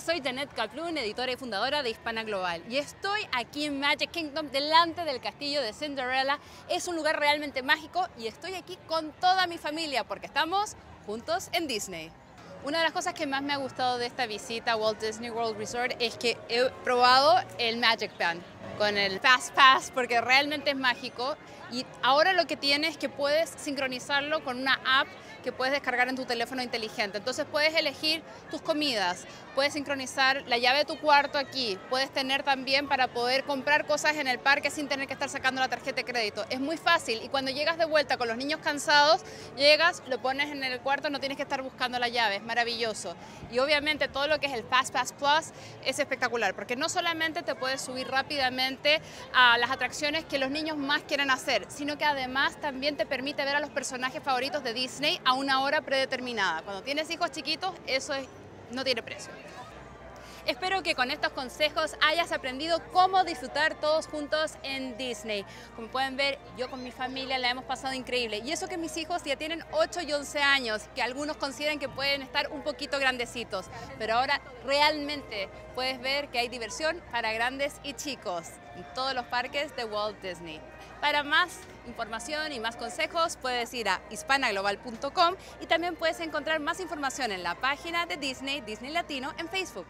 Soy Janet Kaplun, editora y fundadora de Hispana Global y estoy aquí en Magic Kingdom delante del castillo de Cinderella. Es un lugar realmente mágico y estoy aquí con toda mi familia porque estamos juntos en Disney. Una de las cosas que más me ha gustado de esta visita a Walt Disney World Resort es que he probado el Magic Band con el Fast Pass porque realmente es mágico y ahora lo que tiene es que puedes sincronizarlo con una app que puedes descargar en tu teléfono inteligente. Entonces puedes elegir tus comidas, puedes sincronizar la llave de tu cuarto aquí, puedes tener también para poder comprar cosas en el parque sin tener que estar sacando la tarjeta de crédito. Es muy fácil y cuando llegas de vuelta con los niños cansados, llegas, lo pones en el cuarto, no tienes que estar buscando la llave, maravilloso. Y obviamente todo lo que es el Fast Pass Plus es espectacular porque no solamente te puedes subir rápidamente a las atracciones que los niños más quieren hacer, sino que además también te permite ver a los personajes favoritos de Disney a una hora predeterminada. Cuando tienes hijos chiquitos, eso no tiene precio. Espero que con estos consejos hayas aprendido cómo disfrutar todos juntos en Disney. Como pueden ver, yo con mi familia la hemos pasado increíble. Y eso que mis hijos ya tienen 8 y 11 años, que algunos consideran que pueden estar un poquito grandecitos. Pero ahora realmente puedes ver que hay diversión para grandes y chicos en todos los parques de Walt Disney. Para más información y más consejos puedes ir a hispanaglobal.com y también puedes encontrar más información en la página de Disney, Disney Latino en Facebook.